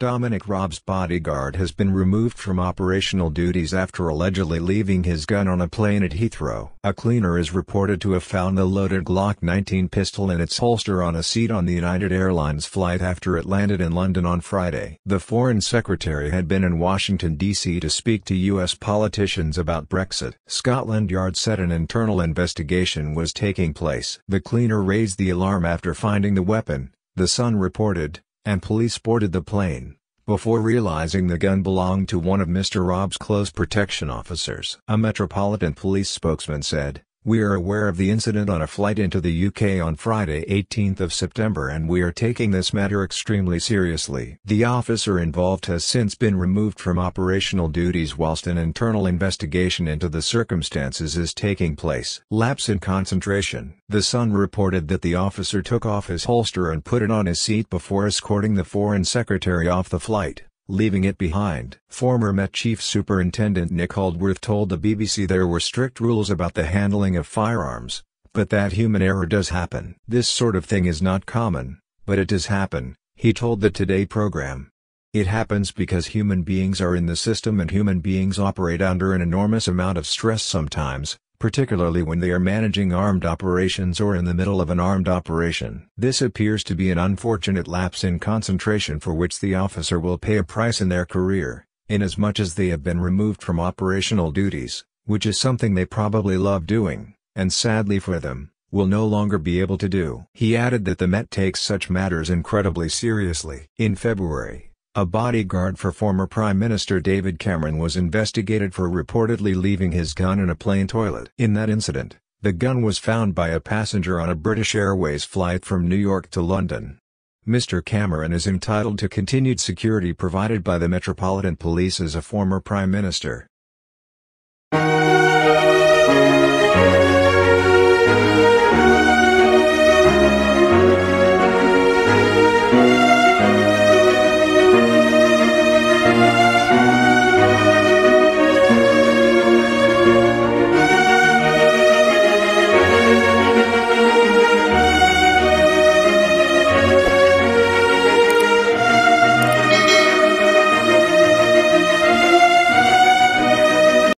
Dominic Raab's bodyguard has been removed from operational duties after allegedly leaving his gun on a plane at Heathrow. A cleaner is reported to have found the loaded Glock 19 pistol in its holster on a seat on the United Airlines flight after it landed in London on Friday. The Foreign Secretary had been in Washington, D.C. to speak to U.S. politicians about Brexit. Scotland Yard said an internal investigation was taking place. The cleaner raised the alarm after finding the weapon, the Sun reported, and police boarded the plane, before realizing the gun belonged to one of Mr. Raab's close protection officers. A Metropolitan Police spokesman said, we are aware of the incident on a flight into the UK on Friday 18 September and we are taking this matter extremely seriously. The officer involved has since been removed from operational duties whilst an internal investigation into the circumstances is taking place. Lapse in concentration. The Sun reported that the officer took off his holster and put it on his seat before escorting the foreign secretary off the flight leaving it behind. Former Met Chief Superintendent Nick Aldworth told the BBC there were strict rules about the handling of firearms, but that human error does happen. This sort of thing is not common, but it does happen, he told the Today program. It happens because human beings are in the system and human beings operate under an enormous amount of stress sometimes, particularly when they are managing armed operations or in the middle of an armed operation. This appears to be an unfortunate lapse in concentration for which the officer will pay a price in their career, inasmuch as they have been removed from operational duties, which is something they probably love doing, and sadly for them, will no longer be able to do. He added that the Met takes such matters incredibly seriously. In February, a bodyguard for former Prime Minister David Cameron was investigated for reportedly leaving his gun in a plane toilet. In that incident, the gun was found by a passenger on a British Airways flight from New York to London. Mr. Cameron is entitled to continued security provided by the Metropolitan Police as a former Prime Minister.